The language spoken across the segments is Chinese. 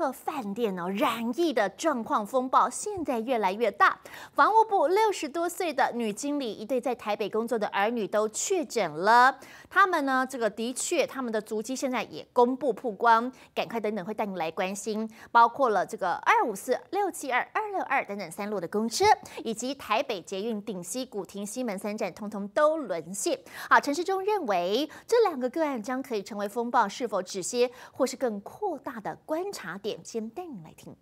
客饭店哦染疫的状况风暴现在越来越大。房屋部六十多岁的女经理一对在台北工作的儿女都确诊了，他们呢这个的确他们的足迹现在也公布曝光，赶快等等会带你来关心，包括了这个二五四六七二二六二等等三路的公车，以及台北捷运顶溪古亭西门三站，通通都沦陷。好，陈世忠认为这两个个案将可以成为风暴是否止歇，或是更扩大的观察点？先带你来听。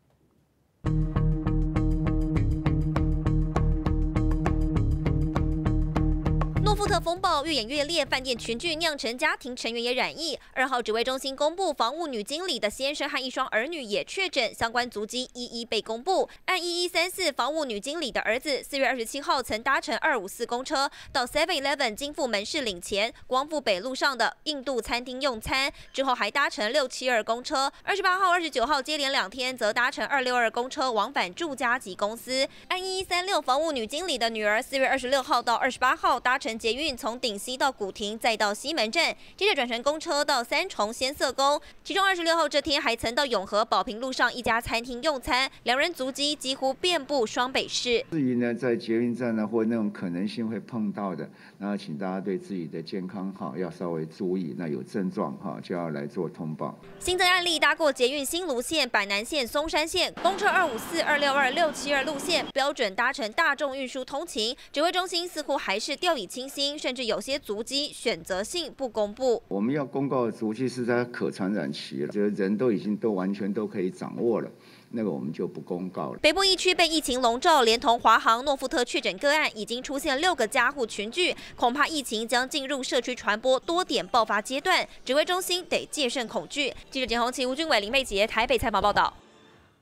诺富特风暴越演越烈，饭店群聚酿成家庭成员也染疫。二号指挥中心公布，房屋女经理的先生和一双儿女也确诊，相关足迹一一被公布。按一一三四，房屋女经理的儿子四月二十七号曾搭乘二五四公车到 Seven Eleven 金富门市领钱，光复北路上的印度餐厅用餐，之后还搭乘六七二公车。二十八号、二十九号接连两天则搭乘二六二公车往返住家及公司。按一一三六，房屋女经理的女儿四月二十六号到二十八号搭乘。捷运从顶溪到古亭，再到西门站，接着转乘公车到三重仙色宫。其中二十六号这天还曾到永和宝平路上一家餐厅用餐，两人足迹几乎遍布双北市。至于呢，在捷运站呢，或那种可能性会碰到的，那请大家对自己的健康哈要稍微注意。那有症状哈就要来做通报。新增案例搭过捷运新芦线、板南线、松山线公车二五四、二六二、六七二路线，标准搭乘大众运输通勤。指挥中心似乎还是掉以轻。心，甚至有些足迹选择性不公布。我们要公告的足迹是在可传染期了，就是人都已经都完全都可以掌握了，那个我们就不公告了。北部疫区被疫情笼罩，连同华航、诺富特确诊个案，已经出现六个家户群聚，恐怕疫情将进入社区传播多点爆发阶段，指挥中心得戒慎恐惧。记者简宏奇、吴俊伟、林佩杰台北采访报道。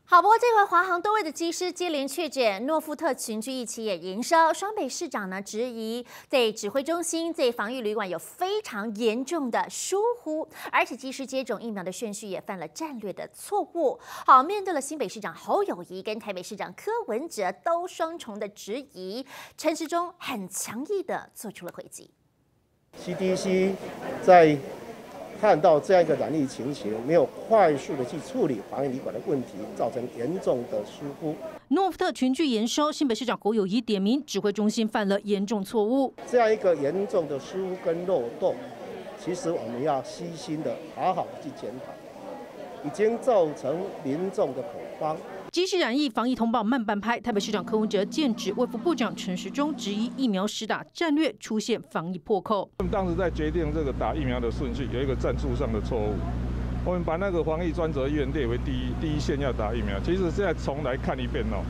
好，不过这回华航多位的机师接连确诊，诺富特群聚一起也延烧。双北市长呢质疑在指挥中心在防疫旅馆有非常严重的疏忽，而且机师接种疫苗的顺序也犯了战略的错误。好，面对了新北市长侯友谊跟台北市长柯文哲都双重的质疑，陈时中很强硬的做出了回击。CDC 在。看到这样一个染疫情形，没有快速的去处理防疫旅馆的问题，造成严重的疏忽。诺福特群聚延烧，新北市长侯友谊点名指挥中心犯了严重错误。这样一个严重的疏忽跟漏洞，其实我们要细心的、好好的去检讨，已经造成民众的恐慌。即时染疫防疫通报慢半拍，台北市长柯文哲剑指卫副部长陈时中质疑疫苗施打战略出现防疫破口。我们当时在决定这个打疫苗的顺序有一个战术上的错误，我们把那个防疫专责医院列为第一第一线要打疫苗，其实现在重来看一遍哦。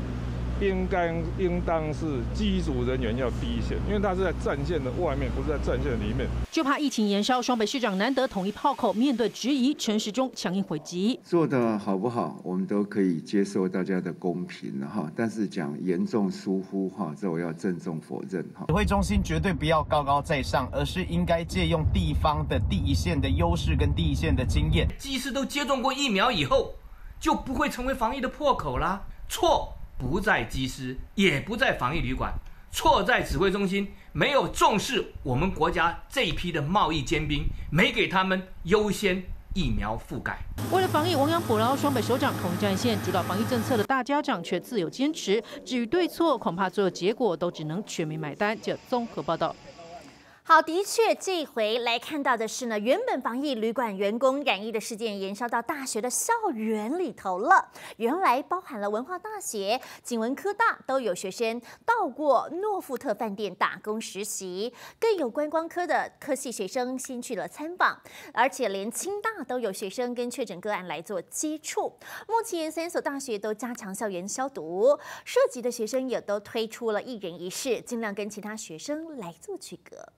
应该应当是机组人员要第一线，因为他是在战线的外面，不是在战线里面。就怕疫情延烧，双北市长难得统一炮口，面对质疑，陈时中强硬回击：做的好不好，我们都可以接受大家的公平哈，但是讲严重疏忽哈，这我要郑重否认哈。指挥中心绝对不要高高在上，而是应该借用地方的第一线的优势跟第一线的经验。技师都接种过疫苗以后，就不会成为防疫的破口啦。错。不在机师，也不在防疫旅馆，错在指挥中心没有重视我们国家这一批的贸易尖兵，没给他们优先疫苗覆盖。为了防疫，亡羊补牢，双北首长同一战线，主导防疫政策的大家长却自有坚持。至于对错，恐怕所有结果都只能全民买单。就综合报道。好，的确，这回来看到的是呢，原本防疫旅馆员工染疫的事件延烧到大学的校园里头了。原来包含了文化大学、景文科大都有学生到过诺富特饭店打工实习，更有观光科的科系学生先去了参访，而且连清大都有学生跟确诊个案来做接触。目前三所大学都加强校园消毒，涉及的学生也都推出了一人一室，尽量跟其他学生来做区隔。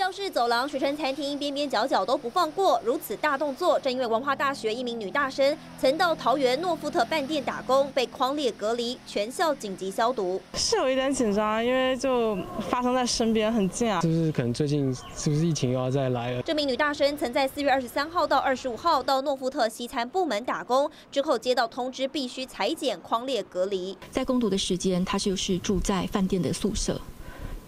教室、走廊、学生餐厅，边边角角都不放过。如此大动作，正因为文化大学一名女大生曾到桃园诺富特饭店打工，被框列隔离，全校紧急消毒。是有一点紧张，因为就发生在身边，很近啊。是不是可能最近是不是疫情又要再来了？这名女大生曾在四月二十三号到二十五号到诺富特西餐部门打工，之后接到通知必须裁剪，框列隔离。在攻读的时间，她就是住在饭店的宿舍。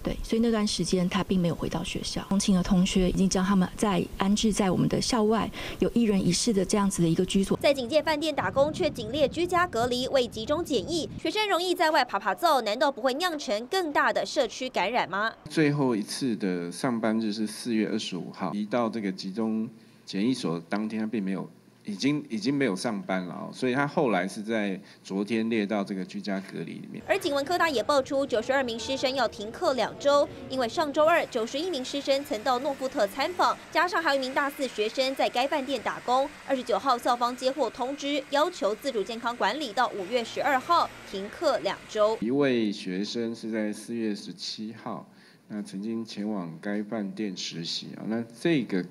对，所以那段时间他并没有回到学校。同寝的同学已经将他们在安置在我们的校外，有一人一室的这样子的一个居所。在警戒饭店打工，却仅列居家隔离未集中检疫，学生容易在外爬爬灶，难道不会酿成更大的社区感染吗？最后一次的上班日是四月二十五号，一到这个集中检疫所当天，他并没有。已经已经没有上班了哦，所以他后来是在昨天列到这个居家隔离里面。而景文科大也爆出九十二名师生要停课两周，因为上周二九十一名师生曾到诺富特参访，加上还有一名大四学生在该饭店打工。二十九号校方接获通知，要求自主健康管理到五月十二号停课两周。一位学生是在四月十七号，那曾经前往该饭店实习啊，那这个。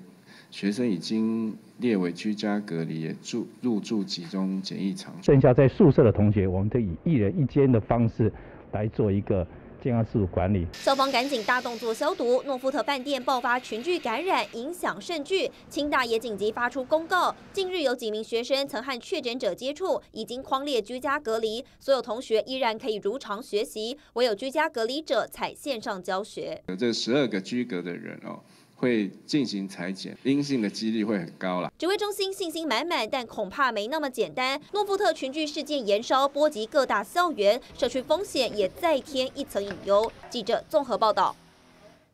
学生已经列为居家隔离，也住入住集中检疫场。剩下在宿舍的同学，我们就以一人一间的方式来做一个健康事务管理。消防赶紧大动作消毒，诺富特饭店爆发群聚感染，影响甚巨。清大也紧急发出公告，近日有几名学生曾和确诊者接触，已经框列居家隔离，所有同学依然可以如常学习，唯有居家隔离者采线上教学。有这十二个居隔的人哦。会进行裁剪，阴性的几率会很高了。指挥中心信心满满，但恐怕没那么简单。诺富特群聚事件延烧，波及各大校园，社区风险也再添一层隐忧。记者综合报道。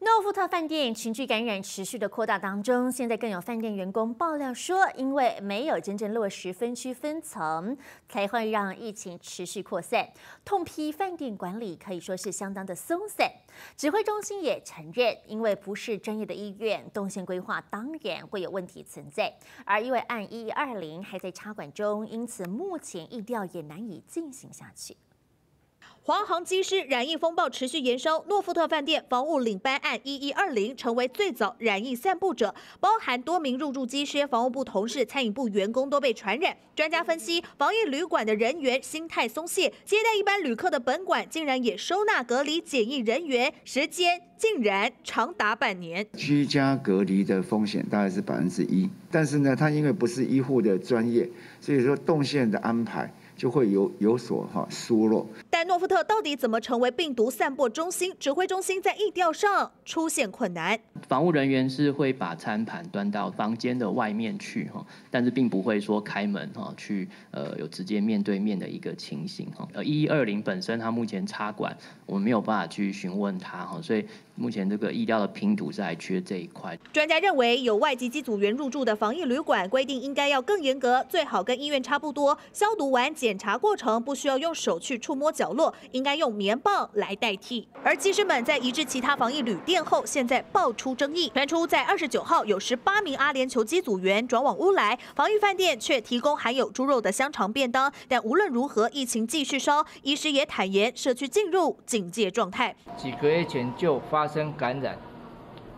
诺富特饭店群聚感染持续的扩大当中，现在更有饭店员工爆料说，因为没有真正落实分区分层，才会让疫情持续扩散。痛批饭店管理可以说是相当的松散。指挥中心也承认，因为不是专业的医院，动线规划当然会有问题存在。而因为按一二零还在插管中，因此目前疫调也难以进行下去。华航机师染疫风暴持续延烧，诺富特饭店房务领班案一一二零成为最早染疫散布者，包含多名入住机师、房务部同事、餐饮部员工都被传染。专家分析，防疫旅馆的人员心态松懈，接待一般旅客的本馆竟然也收纳隔离检疫人员，时间竟然长达半年。居家隔离的风险大概是百分之一，但是呢，他因为不是医护的专业，所以说动线的安排。就会有有所哈疏漏。但诺富特到底怎么成为病毒散播中心？指挥中心在疫调上出现困难。防务人员是会把餐盘端到房间的外面去哈，但是并不会说开门哈去呃有直接面对面的一个情形哈。呃，一一二零本身它目前插管，我们没有办法去询问它哈，所以目前这个医疗的拼图是还缺这一块。专家认为，有外籍机组员入住的防疫旅馆规定应该要更严格，最好跟医院差不多，消毒完检。检查过程不需要用手去触摸角落，应该用棉棒来代替。而技师们在移至其他防疫旅店后，现在爆出争议，传出在二十九号有十八名阿联酋机组员转往乌来，防疫饭店却提供含有猪肉的香肠便当。但无论如何，疫情继续烧，医师也坦言，社区进入警戒状态。几个月前就发生感染。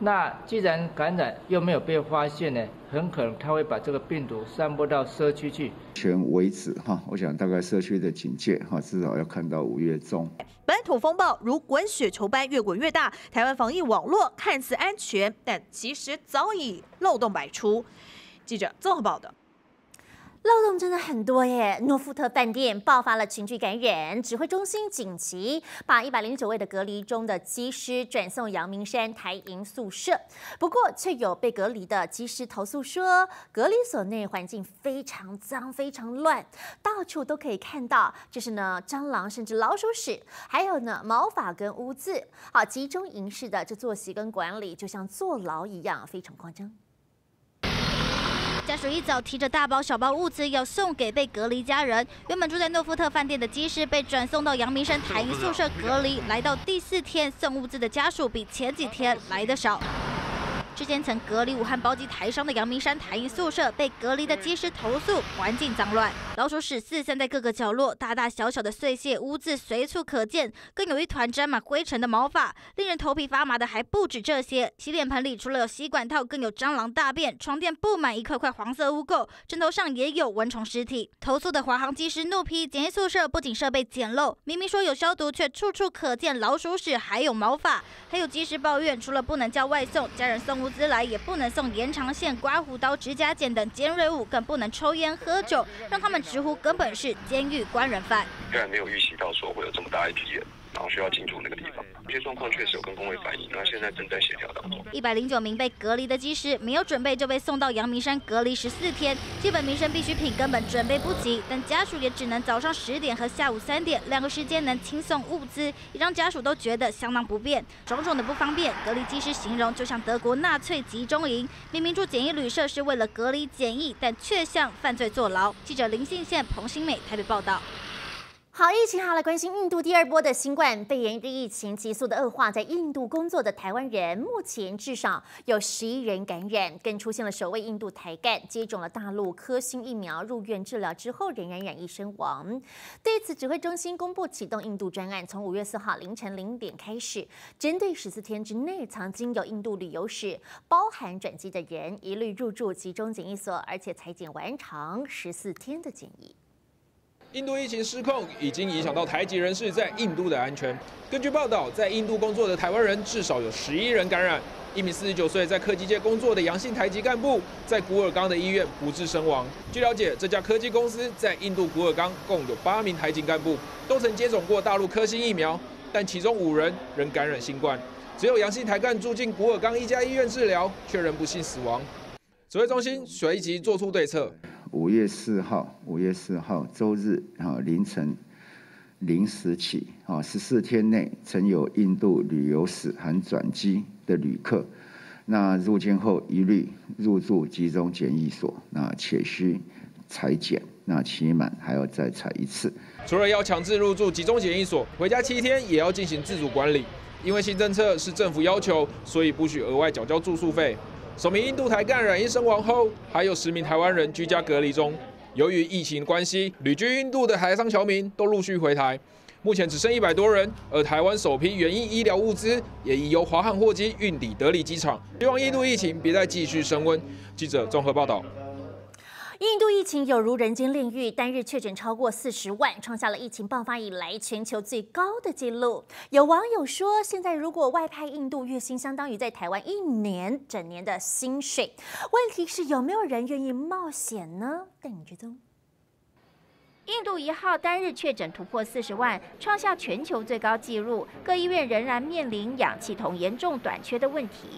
那既然感染又没有被发现呢，很可能他会把这个病毒散播到社区去。全为止哈，我想大概社区的警戒哈，至少要看到五月中。本土风暴如滚雪球般越滚越大，台湾防疫网络看似安全，但其实早已漏洞百出。记者综合报道。漏洞真的很多耶！诺富特饭店爆发了群聚感染，指挥中心紧急把一百零九位的隔离中的机师转送阳明山台营宿舍。不过，却有被隔离的机师投诉说，隔离所内环境非常脏、非常乱，到处都可以看到，就是呢蟑螂甚至老鼠屎，还有呢毛发跟污渍。好，集中营式的这作息跟管理，就像坐牢一样，非常夸张。家属一早提着大包小包物资要送给被隔离家人。原本住在诺富特饭店的机师被转送到阳明山台宿舍隔离，来到第四天送物资的家属比前几天来的少。之前曾隔离武汉包机台商的阳明山台一宿舍，被隔离的机师投诉环境脏乱，老鼠屎四散在各个角落，大大小小的碎屑污渍随处可见，更有一团沾满灰尘的毛发。令人头皮发麻的还不止这些，洗脸盆里除了有吸管套，更有蟑螂大便，床垫布满一块块黄色污垢，枕头上也有蚊虫尸体。投诉的华航机师怒批检疫宿舍不仅设备简陋，明明说有消毒，却处处可见老鼠屎，还有毛发。还有机师抱怨，除了不能叫外送，家人送物。资来也不能送延长线、刮胡刀、指甲剪等尖锐物，更不能抽烟喝酒，让他们直呼根本是监狱官人犯。虽然没有预习到说会有这么大一批人。然后需要进驻那个地方。有些状况确实有跟工会反映，那现在正在协调当中。一百零九名被隔离的机师没有准备就被送到阳明山隔离十四天，基本民生必需品根本准备不及，但家属也只能早上十点和下午三点两个时间能轻送物资，也让家属都觉得相当不便。种种的不方便，隔离机师形容就像德国纳粹集中营，明明住简易旅社是为了隔离检疫，但却向犯罪坐牢。记者林信宪、彭新美台北报道。好，疫情好，来关心印度第二波的新冠肺炎疫情急速的恶化，在印度工作的台湾人，目前至少有十一人感染，更出现了首位印度台干接种了大陆科兴疫苗入院治疗之后仍然染疫身亡。对此，指挥中心公布启动印度专案，从五月四号凌晨零点开始，针对十四天之内曾经有印度旅游史、包含转机的人，一律入住集中检疫所，而且裁剪完成十四天的检疫。印度疫情失控，已经影响到台籍人士在印度的安全。根据报道，在印度工作的台湾人至少有十一人感染。一名四十九岁在科技界工作的阳性台籍干部，在古尔冈的医院不治身亡。据了解，这家科技公司在印度古尔冈共有八名台籍干部，都曾接种过大陆科兴疫苗，但其中五人仍感染新冠。只有阳性台干住进古尔冈一家医院治疗，却仍不幸死亡。指挥中心随即做出对策。五月四号，五月四号周日啊凌晨零时起啊十四天内曾有印度旅游史含转机的旅客，那入境后一律入住集中检疫所，那且需裁剪，那期满还要再裁一次。除了要强制入住集中检疫所，回家七天也要进行自主管理，因为新政策是政府要求，所以不许额外缴交住宿费。首名印度台干染疫身亡后，还有十名台湾人居家隔离中。由于疫情关系，旅居印度的台商侨民都陆续回台，目前只剩一百多人。而台湾首批援印医疗物资也已由华航货机运抵德里机场，希望印度疫情别再继续升温。记者综合报道。印度疫情有如人间炼狱，单日确诊超过四十万，创下了疫情爆发以来全球最高的纪录。有网友说，现在如果外派印度，月薪相当于在台湾一年整年的薪水。问题是有没有人愿意冒险呢？带你追踪。印度一号单日确诊突破四十万，创下全球最高纪录。各医院仍然面临氧气筒严重短缺的问题。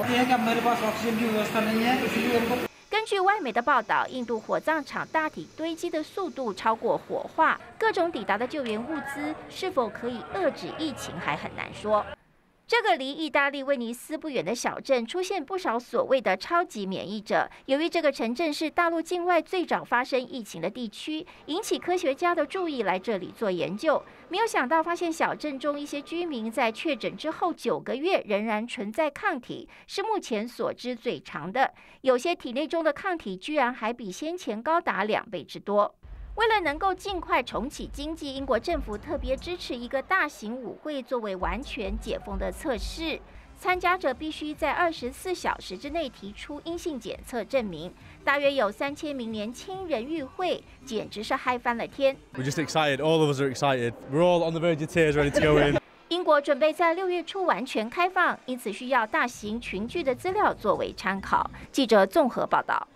根据外媒的报道，印度火葬场大体堆积的速度超过火化，各种抵达的救援物资是否可以遏制疫情还很难说。这个离意大利威尼斯不远的小镇出现不少所谓的超级免疫者。由于这个城镇是大陆境外最早发生疫情的地区，引起科学家的注意，来这里做研究。没有想到，发现小镇中一些居民在确诊之后九个月仍然存在抗体，是目前所知最长的。有些体内中的抗体居然还比先前高达两倍之多。为了能够尽快重启经济，英国政府特别支持一个大型舞会作为完全解封的测试。参加者必须在二十四小时之内提出阴性检测证明。大约有三千名年轻人与会，简直是嗨翻了天。We're just excited. All of us are excited. We're all on the verge of tears, ready to go in. 英国准备在六月初完全开放，因此需要大型群聚的资料作为参考。记者综合报道。